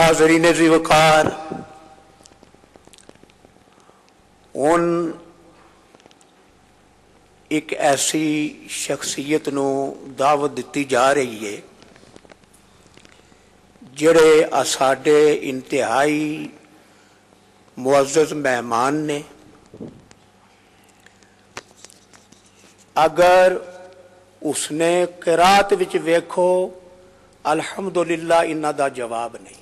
ਹਾਜ਼ਰੀਨ ਵਕਾਰ ਹੁਣ ਇੱਕ ਐਸੀ ਸ਼ਖਸੀਅਤ ਨੂੰ ਦਾਵਤ ਦਿੱਤੀ ਜਾ ਰਹੀ ਹੈ ਜਿਹੜੇ ਆ ਸਾਡੇ ਇੰਤਹਾਈ ਮੁਅੱਜ਼ਜ਼ ਮਹਿਮਾਨ ਨੇ ਅਗਰ ਉਸਨੇ ਕਿਰਾਤ ਵਿੱਚ ਵੇਖੋ ਅਲਹਮਦੁਲਿਲਾ ਇਹਨਾਂ ਦਾ ਜਵਾਬ ਨਹੀਂ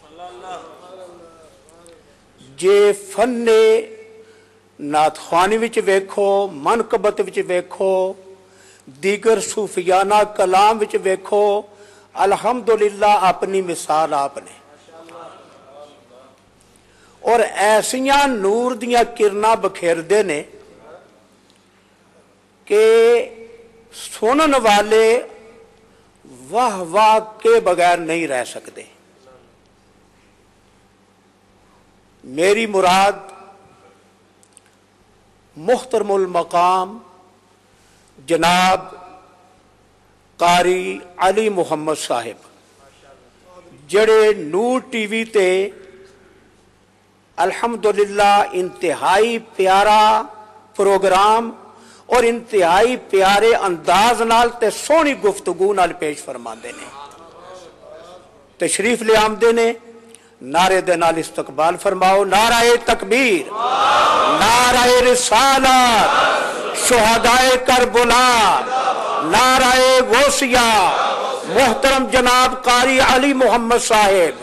ਜੇ ਫੰਨੇ ਨਾਥਖਾਨੀ ਵਿੱਚ ਵੇਖੋ ਮਨਕਬਤ ਵਿੱਚ ਵੇਖੋ ਦੀਗਰ ਸੂਫੀਆਨਾ ਕਲਾਮ ਵਿੱਚ ਵੇਖੋ ਅਲਹਮਦੁਲਿਲਾ ਆਪਣੀ ਮਿਸਾਲ ਆਪਨੇ ਔਰ ਐਸੀਆਂ ਨੂਰ ਦੀਆਂ ਕਿਰਨਾਂ ਬਖੇਰਦੇ ਨੇ ਕਿ ਸੁਣਨ ਵਾਲੇ ਵਾਹ ਵਾਹ ਕੇ ਬਗੈਰ ਨਹੀਂ ਰਹਿ ਸਕਦੇ मेरी मुराद मुख्तरमुल मकाम जनाब कारी अली मुहम्मद साहिब, जड़े नूर टीवी ते अल्हम्दुलिल्लाह इंतहाई प्यारा प्रोग्राम और इंतहाई प्यारे अंदाज नाल ते सोहनी गुफ्तगु नाल पेश फरमाते ने, तशरीफ़ ले आमदे ने। नारे दे नाल इस्तकबाल फरमाओ, नाराए तकबीर, नाराए रिसालत शुहदाए करबला नाराए गोसिया, मोहतरम जनाब कारी अली मोहम्मद साहेब,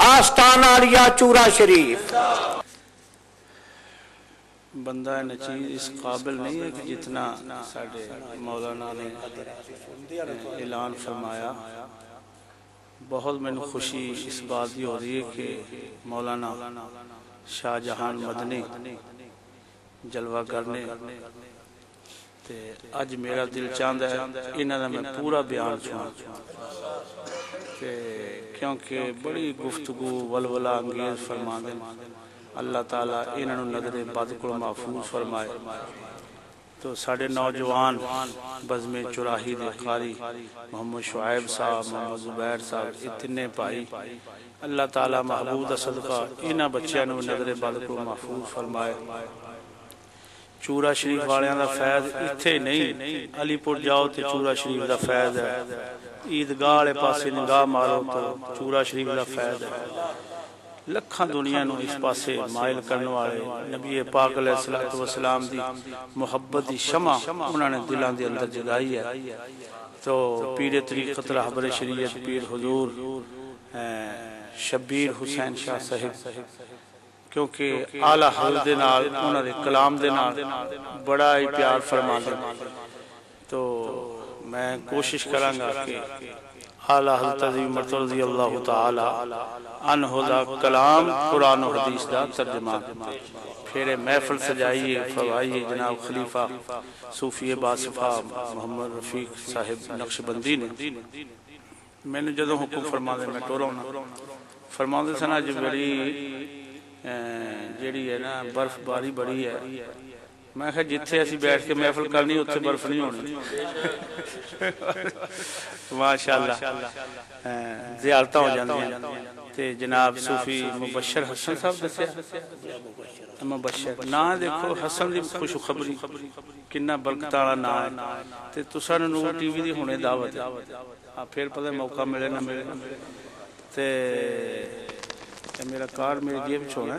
आस्थान आलिया चूरा शरीफ। बंदा नचीज इस काबिल नहीं है कि जितना मौलाना ने ऐलान फरमाया। बहुत मैं खुशी इस बात की हो रही है कि मौलाना शाहजहान मदनी जलवा करने। ते अज मेरा दिल चाहता है, इन्हों का मैं पूरा बयान सुना। क्योंकि बड़ी गुफ्तगु वलवला अंगेज फरमा अल्लाह ताला इन्हों नजरे बद को महफूज फरमाए। तो साढ़े नौजवान बज़म चुराही कारी मोहम्मद शुआब साहब, मोहम्मद जुबैर साहब ये तिने भाई। अल्लाह ताला महबूब का सदका इन्होंने बच्चों नजरे बद को महफूज फरमाए। चूरा शरीफ वाले का फैज इतने नहीं, अलीपुर जाओ तो चूरा शरीफ का फैज है। ईदगाह वाले पास निगाह मारो तो चूरा शरीफ का फैज है। लखा दुनिया नु इस पासे माइल करने वाले नबी पाक सलाम दी मुहब्बत दी शमा उन्होंने दिलों के अंदर जगाई है तो पीर तरीकत रहबर शरीयत पीर हुजूर शबीर हुसैन शाह साहिब, क्योंकि आला हल नाल उन्होंने कलाम नाल बड़ा ही प्यार फरमा तो मैं कोशिश करांगा कि आला हज़रत उमर रज़ी अल्लाह तआला अनहुदा कलाम कुरान और हदीस दा तर्जमा फिर महफिल सजाइए, फरमाइए, जनाब खलीफा सूफी बासिफा मोहम्मद रफीक साहिब नक्शबंदी ने। मैंने जो हुक्म फरमा दे मैं टोरा फरमाते सन अज बड़ी जी है ना, बर्फबारी बड़ी है। मैं क्या जिथे असं बैठ के महफिल करनी उत्थे बर्फ़ नहीं होनी। माशाला जियारत हो जाए जनाब सूफी मुबशर हसन साहब दसिया मुबशर। ना देखो हसन की खुशखबरी। कि बरकत वाला ना है। तुसा नूर टीवी की हुने दावत फिर पता मौका ਤੇ ਮੇਰਾ ਕਾਰਡ ਮੇਰੀ ਜੇਬ 'ਚ ਹੋਣਾ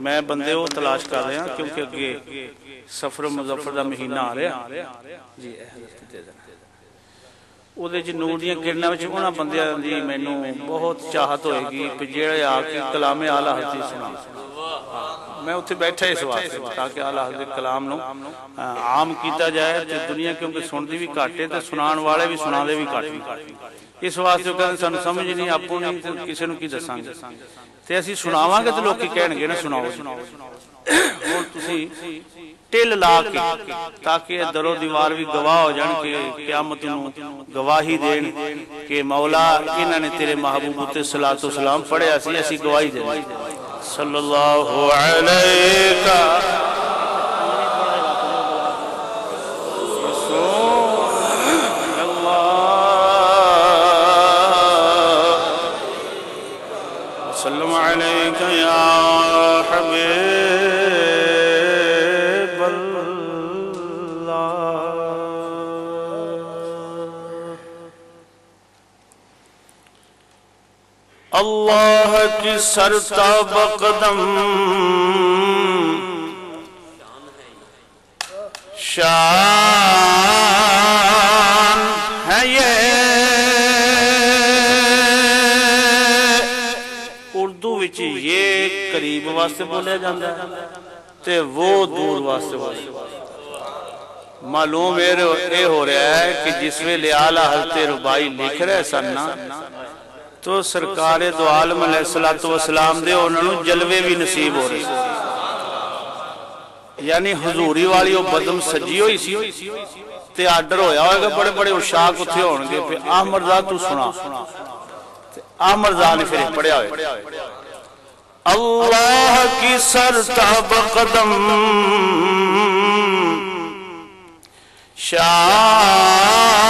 ਮੈਂ ਬੰਦੇ ਉਹ ਤਲਾਸ਼ ਕਰ ਰਿਹਾ ਕਿਉਂਕਿ ਅੱਗੇ ਸਫਰ ਮੁਜ਼ਫਰ ਦਾ ਮਹੀਨਾ ਆ ਰਿਹਾ। ਜੀ, ਇਹ ਹਜ਼ਰਤ ਦੇ ਉਹਦੇ 'ਚ ਨੂਰ ਦੀਆਂ ਕਿਰਨਾਂ ਵਿੱਚ ਉਹਨਾਂ ਬੰਦਿਆਂ ਦੀ ਮੈਨੂੰ ਬਹੁਤ ਚਾਹਤ ਹੋਏਗੀ ਕਿ ਜਿਹੜੇ ਆ ਕੇ ਕਲਾਮੇ ਆਲਾ ਹਜ਼ਰਤ ਸੁਣਾ ਮੈਂ ਉੱਥੇ ਬੈਠਾ ਇਸ ਵਾਸਤੇ ਤਾਂ ਕਿ ਆਲਾ ਹਜ਼ਰਤ ਕਲਾਮ ਨੂੰ ਆਮ ਕੀਤਾ ਜਾਏ ਤੇ ਦੁਨੀਆ ਕਿਉਂਕਿ ਸੁਣਦੀ ਵੀ ਘੱਟ ਹੈ ਤੇ ਸੁਣਾਉਣ ਵਾਲੇ ਵੀ ਸੁਣਾਉਂਦੇ ਵੀ ਘੱਟ ਇਸ ਵਾਸਤੇ ਉਹ ਕਹਿੰਦੇ ਸਾਨੂੰ ਸਮਝ ਨਹੀਂ, ਆਪੋ ਨਹੀਂ ਕਿਸੇ ਨੂੰ ਕੀ ਦੱਸਾਂਗੇ? ਤੇ ਅਸੀਂ ਸੁਣਾਵਾਂਗੇ ਤੇ ਲੋਕੀ ਕਹਿਣਗੇ ਨਾ, ਸੁਣਾਓ ਹੁਣ ਤੁਸੀਂ ਢਿੱਲ ਲਾ ਕੇ, ਤਾਂ ਕਿ ਦਰੋ ਦੀਵਾਰ ਵੀ ਗਵਾਹ ਹੋ ਜਾਣ ਕਿ ਕਿਆਮਤ ਨੂੰ ਗਵਾਹੀ ਦੇਣ ਕਿ ਮੌਲਾ, ਇਹਨਾਂ ਨੇ ਤੇਰੇ ਮਹਬੂਬ ਉਤੇ ਸਲਾਤੁ ਸਲਾਮ ਪੜਿਆ ਸੀ, ਅਸੀਂ ਗਵਾਹੀ ਦੇਣੀ। ਸੱਲੱਲਾਹੁ ਅਲੈਕਾ सरता बकदम शान है ये। उर्दू विच ये करीब वास्ते बोलिया जाता है ते वो दूर वास्ते बोलिया मालूम ये हो रहा है कि जिस वे आला हलते रुबाई लिख रहे सन तो सरकार दो आलम सलाम दे जलवे भी नसीब हो रहे यानी हजूरी वाली बदम सजी हुई सी आर्डर होया होगा बड़े बड़े उशाक उत्थे होणगे, फिर अहमरजा तू सुना। अहमरजा ने फिर पढ़िया होया अल्लाह की सरता बकदम शान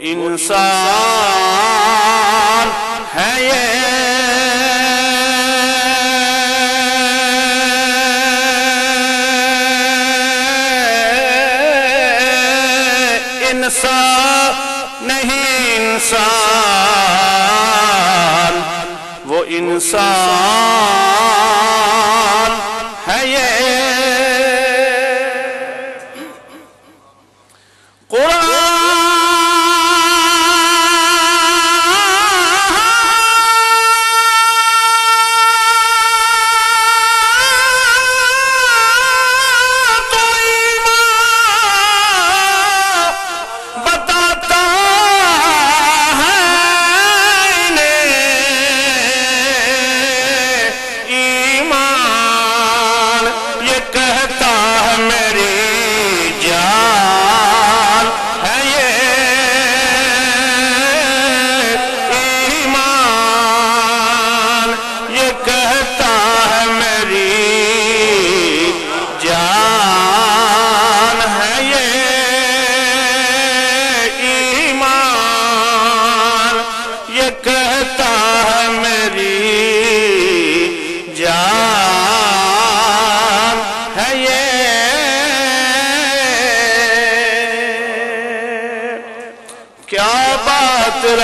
इंसान है ये। इंसान नहीं इंसान। वो इंसान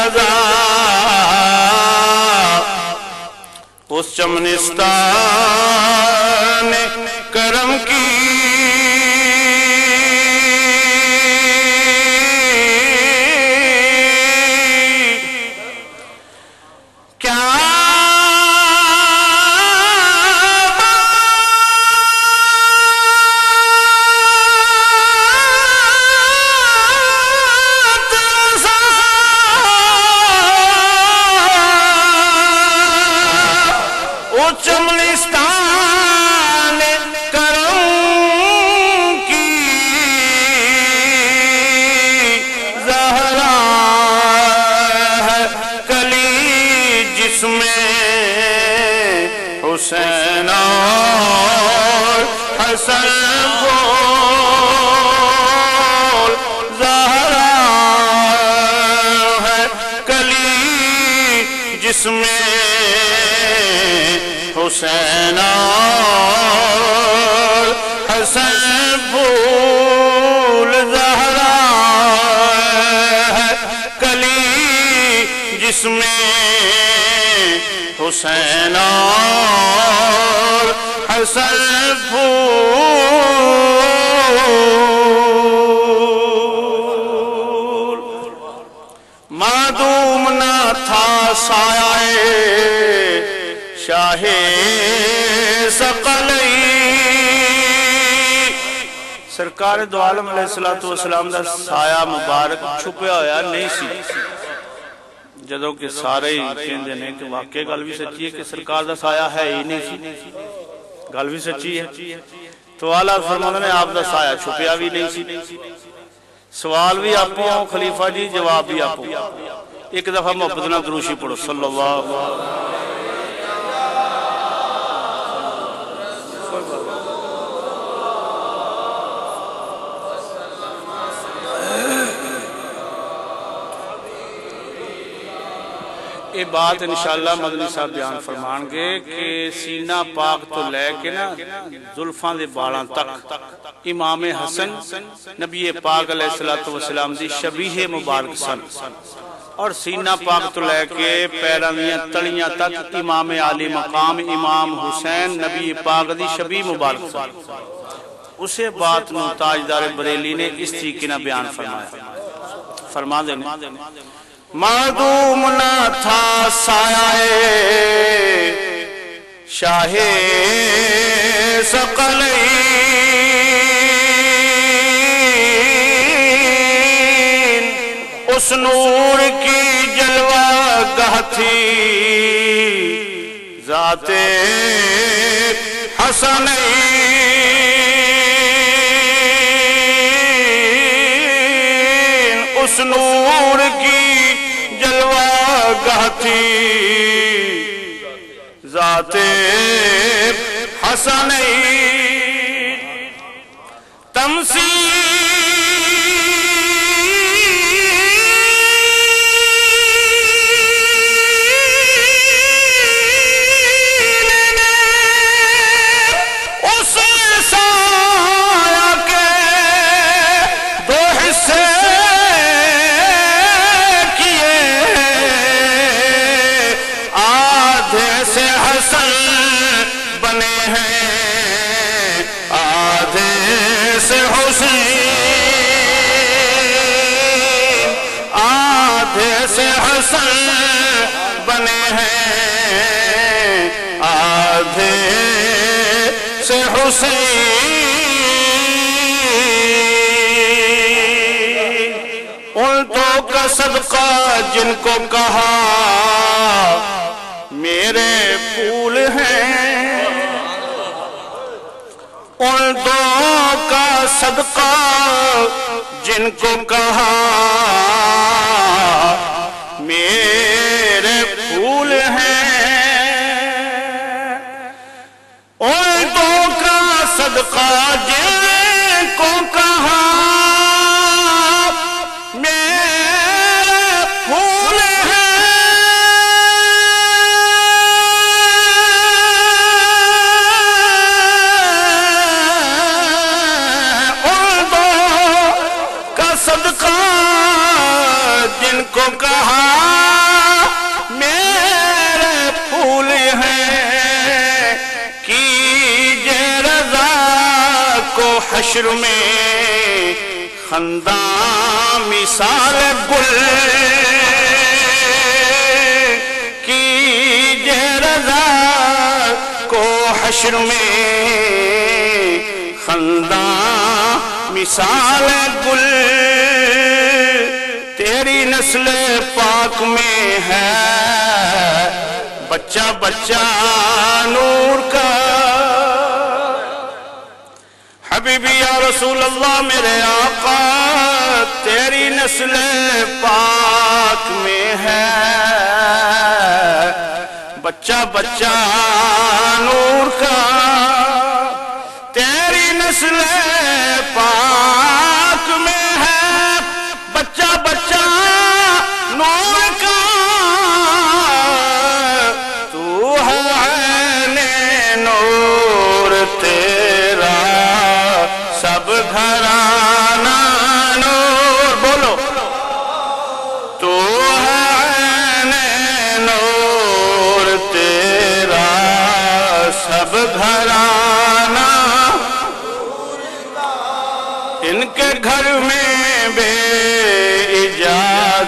रजा। उस चमनिस्तान हुसैन और हसन फूल। मादूम न था सायाए, शाहे सरकार दो आलम सलातो सलाम का साया मुबारक छुपया होया नहीं सी। ਜਦੋਂ ਕਿ ਸਾਰੇ ਹੀ ਕਹਿੰਦੇ ਨੇ ਕਿ ਵਾਕਈ ਗੱਲ ਵੀ ਸੱਚੀ ਹੈ ਕਿ ਸਰਕਾਰ ਦਾ ਸਾਇਆ ਹੈ ਹੀ ਨਹੀਂ ਸੀ ਗੱਲ ਵੀ ਸੱਚੀ ਹੈ ਤੋ ਆਲਾ ਫਰਮਾਉਂਦੇ ਨੇ ਆਪ ਦਾ ਸਾਇਆ ਛੁਪਿਆ ਵੀ ਨਹੀਂ ਸੀ ਸਵਾਲ ਵੀ ਆਪੋ ਖਲੀਫਾ ਜੀ ਜਵਾਬ ਵੀ ਆਪੋ एक दफा मोहब्बत ना दरूशी पढ़ो सल्लल्लाहु ये बात इंशाल्लाह मदनी साहब बयान फरमाएँगे कि सीना पाक तो लैके ना जुल्फा दे बालों तक, इमाम हसन, नबी पाक सलाम दी शबीह मुबारक सन। और सीना पाक तो लैके पैरों दियाँ तलियाँ तक इमाम आली मकाम, इमाम हुसैन, नबी पाक दी शबी मुबारक सन। उसे बात नु बरेली ने इस तरीके बयान फरमाया। फरमा देने मादूम न था साया शाहे सकल उस नूर की जलवा गहती जाते हसन उस नूर की गहती जाते हसन तमसी हुसैन। आधे से हसन बने हैं। आधे से हुसैन। उल्टों का सदका जिनको कहा, मेरे फूल हैं। उन दो का सदका जिनको कहा मेरे फूल हैं। उन दो का सदका हश्र में खंदा मिसाल गुल कीजे रजा को हश्र में खंदा मिसाल गुल तेरी नस्ल पाक में है, बच्चा बच्चा नूर का हबीबी या रसूल अल्लाह मेरे आका, तेरी नस्ल पाक में है। बच्चा बच्चा नूर का, तेरी नस्ल पाक में है।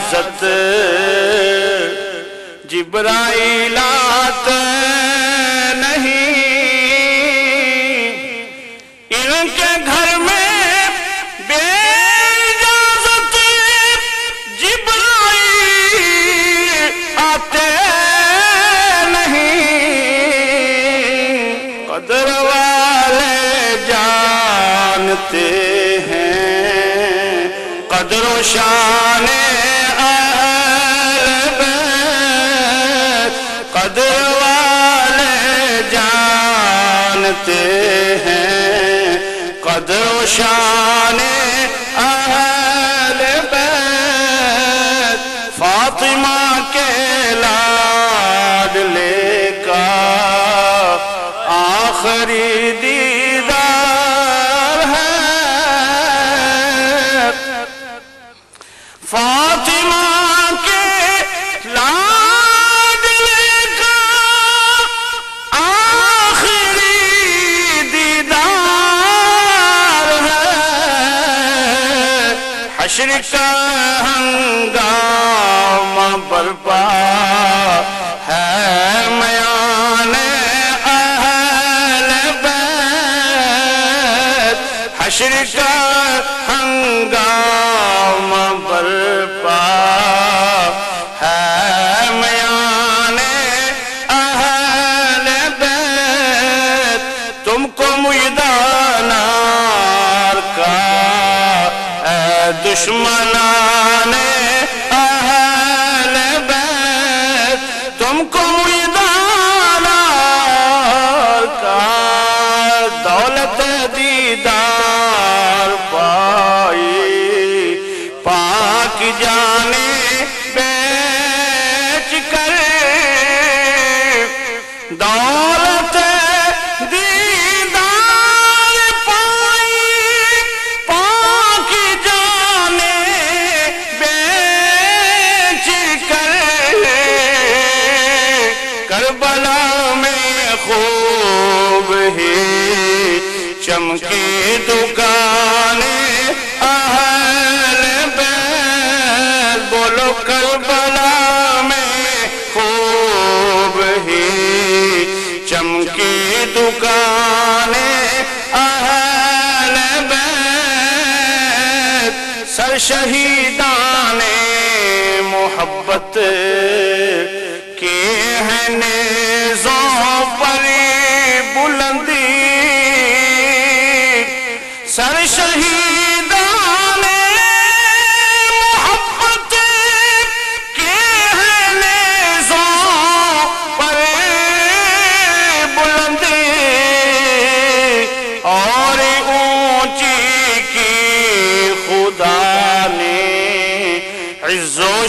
इजाज़त। जिब्राइलात जानते हैं। कदर शान अहल फातिमा के लाडले का आखिरी दी का हंगामा बरपा है मयान हंगामा बरपा दुश्मनाने चमकी दुकान, अहल बोलो करबला में खूब ही चमकी दुकाने, अहल सर शहीदाने मोहब्बत के हैं पर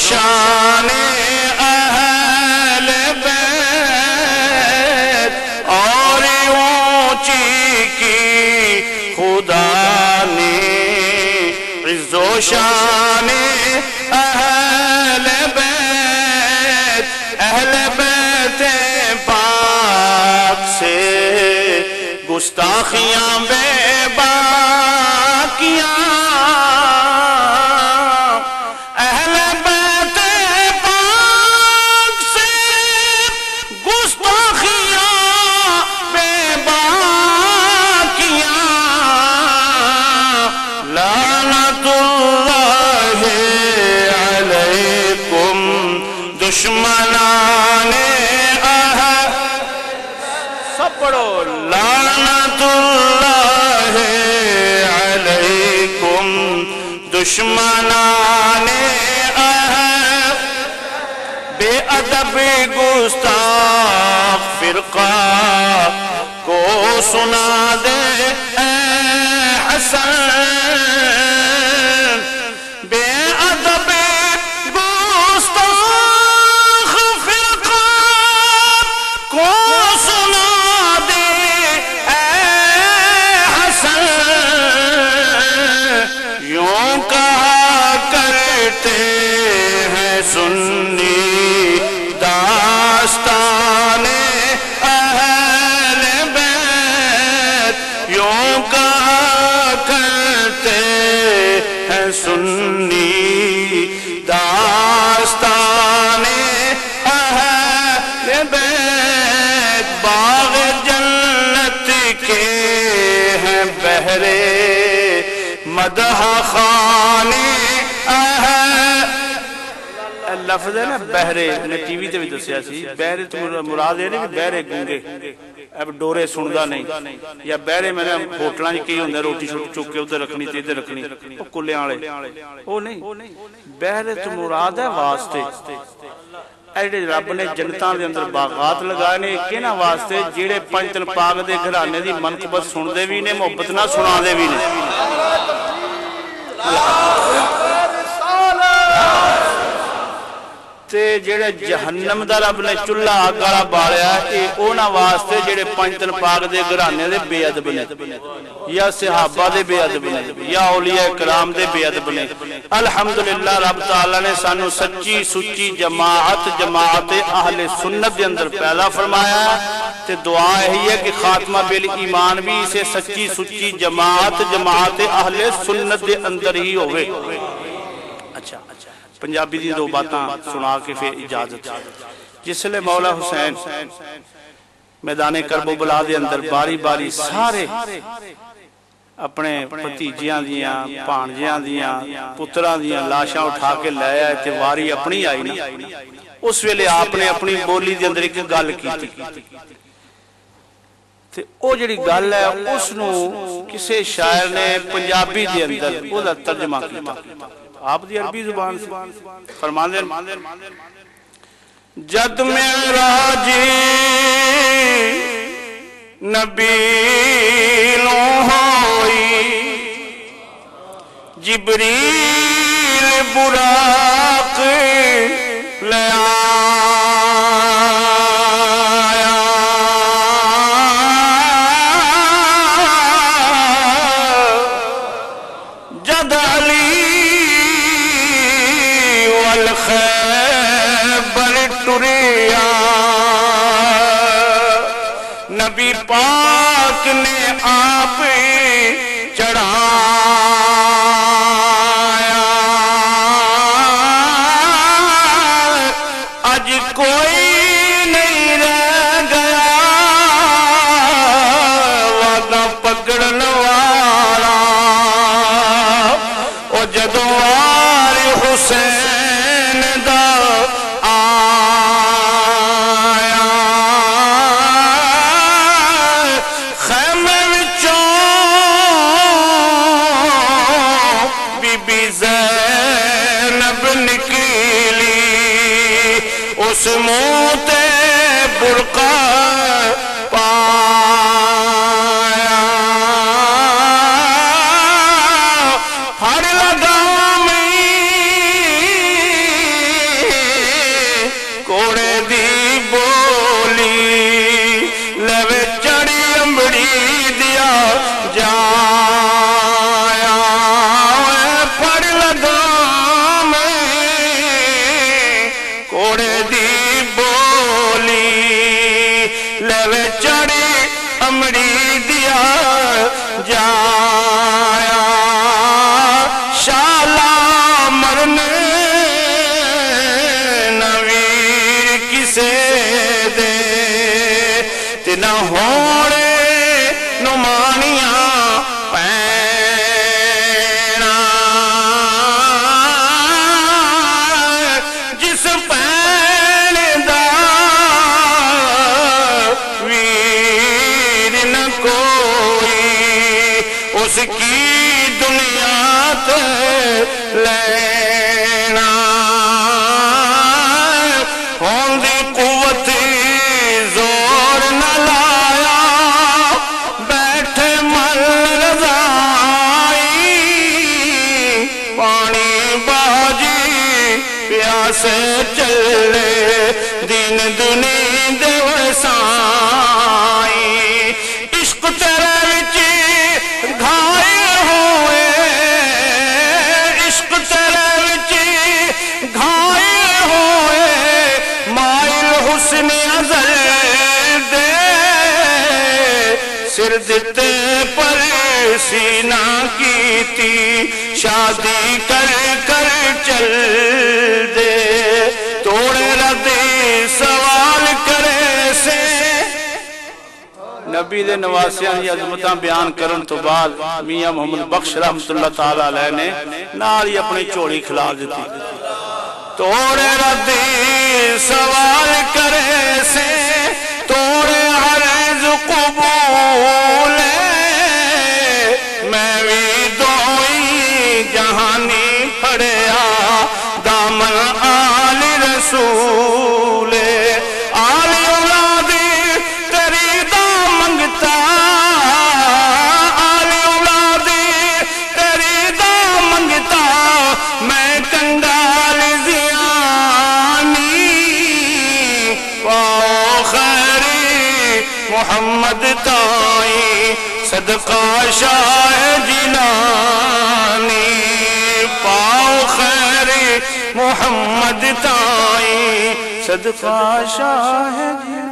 शान अहल और ऊँची की खुदा ने इज्जो शान अहल बैत अहल बैत पाक से गुस्ताखियाँ बेबाकियाँ दुश्मनाने अह सब पढ़ो लानतुल्लाह अलैकुम। दुश्मनाने अह बेअदब गुस्ताख फिरका को सुना दे हसन। मदह खाने अह लफ्ज है ना बहरे ने टीवी ਤੇ ਵੀ ਦੱਸਿਆ ਸੀ ਬਹਿਰੇ ਤੋਂ ਮੁਰਾਦ ਇਹ ਨਹੀਂ ਕਿ ਬਹਿਰੇ ਗੂੰਗੇ ਐ ਡੋਰੇ ਸੁਣਦਾ ਨਹੀਂ ਜਾਂ ਬਹਿਰੇ ਮੈਨੇ ਹੋਟਲਾਂ 'ਚ ਕੀ ਹੁੰਦਾ ਰੋਟੀ ਛੁੱਟ ਚੁੱਕ ਕੇ ਉੱਧਰ ਰੱਖਣੀ ਤੇ ਇੱਧਰ ਰੱਖਣੀ ਉਹ ਕੁੱਲਿਆਂ ਵਾਲੇ ਉਹ ਨਹੀਂ ਬਹਿਰੇ ਤੋਂ ਮੁਰਾਦ ਹੈ ਵਾਸਤੇ ਇਹ ਜਿਹੜੇ ਰੱਬ ਨੇ ਜਨਤਾਂ ਦੇ ਅੰਦਰ ਬਾਗਾਤ ਲਗਾਏ ਨੇ ਕਿਹਨਾਂ ਵਾਸਤੇ ਜਿਹੜੇ ਪੰਜਤਨ ਪਾਕ ਦੇ ਘਰਾਣੇ ਦੀ ਮਨਕਬਤ ਸੁਣਦੇ ਵੀ ਨੇ ਮੁਹੱਬਤ ਨਾਲ ਸੁਣਾਉਂਦੇ ਵੀ ਨੇ Ah! ਤੇ ਜਿਹੜੇ ਜਹੰਨਮ ਦਾ ਰੱਬ ਨੇ ਚੁੱਲ੍ਹਾ ਅੱਗ ਵਾਲਾ ਬਾਲਿਆ ਇਹ ਉਹਨਾਂ ਵਾਸਤੇ ਜਿਹੜੇ ਪੰਜਤਨ ਪਾਕ ਦੇ ਘਰਾਣੇ ਦੇ ਬੇਅਦਬ ਨੇ ਜਾਂ ਸਹਾਬਾ ਦੇ ਬੇਅਦਬ ਨੇ ਜਾਂ ਔਲੀਆ ਕਰਾਮ ਦੇ ਬੇਅਦਬ ਨੇ ਅਲਹਮਦੁਲਿਲਾ ਰੱਬ ਤਾਲਾ ਨੇ ਸਾਨੂੰ ਸੱਚੀ ਸੁੱਚੀ ਜਮਾਅਤ ਜਮਾਅਤ ਅਹਲੇ ਸੁਨਨਤ ਦੇ ਅੰਦਰ ਪੈਦਾ ਫਰਮਾਇਆ ਤੇ ਦੁਆ ਇਹੀ ਹੈ ਕਿ ਖਾਤਮਾ ਬਿਲ ਈਮਾਨ ਵੀ ਇਸੇ ਸੱਚੀ ਸੁੱਚੀ ਜਮਾਅਤ ਜਮਾਅਤ ਅਹਲੇ ਸੁਨਨਤ ਦੇ ਅੰਦਰ ਹੀ ਹੋਵੇ ਅੱਛਾ ਪੰਜਾਬੀ ਦੀਆਂ ਦੋ ਬਾਤਾਂ ਸੁਣਾ ਕੇ ਫਿਰ ਇਜਾਜ਼ਤ ਜਿਸਲੇ ਮੌਲਾ ਹੁਸੈਨ ਮੈਦਾਨੇ ਕਰਬਲਾ ਦੇ ਅੰਦਰ ਬਾਰੀ ਬਾਰੀ ਸਾਰੇ ਆਪਣੇ ਭਤੀਜਿਆਂ ਦੀਆਂ ਭਾਣਜਿਆਂ ਦੀਆਂ ਪੁੱਤਰਾਂ ਦੀਆਂ ਲਾਸ਼ਾਂ ਉਠਾ ਕੇ ਲੈ ਆਏ ਤੇ ਵਾਰੀ ਆਪਣੀ ਆਈ ਨਾ ਉਸ ਵੇਲੇ ਆਪਨੇ ਆਪਣੀ ਬੋਲੀ ਦੇ ਅੰਦਰ ਇੱਕ ਗੱਲ ਕੀਤੀ ਤੇ ਉਹ ਜਿਹੜੀ ਗੱਲ ਹੈ ਉਸ ਨੂੰ ਕਿਸੇ ਸ਼ਾਇਰ ਨੇ ਪੰਜਾਬੀ ਦੇ ਅੰਦਰ ਉਹਦਾ ਤਰਜਮਾ ਕੀਤਾ आप दी अरबी ज़ुबान फरमान जद में नबी नबीलो होई जिबरील बुराक लया किस मुँह ते बुरका ਤੇ पास चले दिन दुनी देवसाई। इश्क तेरे विच घायल इश्क तेरे विच घायल हुए। हुसन अजल दे, सिर दिते पर सीना की थी शादी कर कर चल। नबी दे नवासियाँ दी अजमतां बयान करन तो बाद मियाँ मोहम्मद बख्श रहमतुल्लाह तआला अलैह ने नाल ही अपनी झोली खिला दी तोड़े रदी सवाल करे से, तोड़े अर्ज़ कबूल मैं भी दो जहानी फड़या, दामन आल रसूल सदका शाह जिलानी पाओ खैर मोहम्मद ताई। सदका शाह जिलानी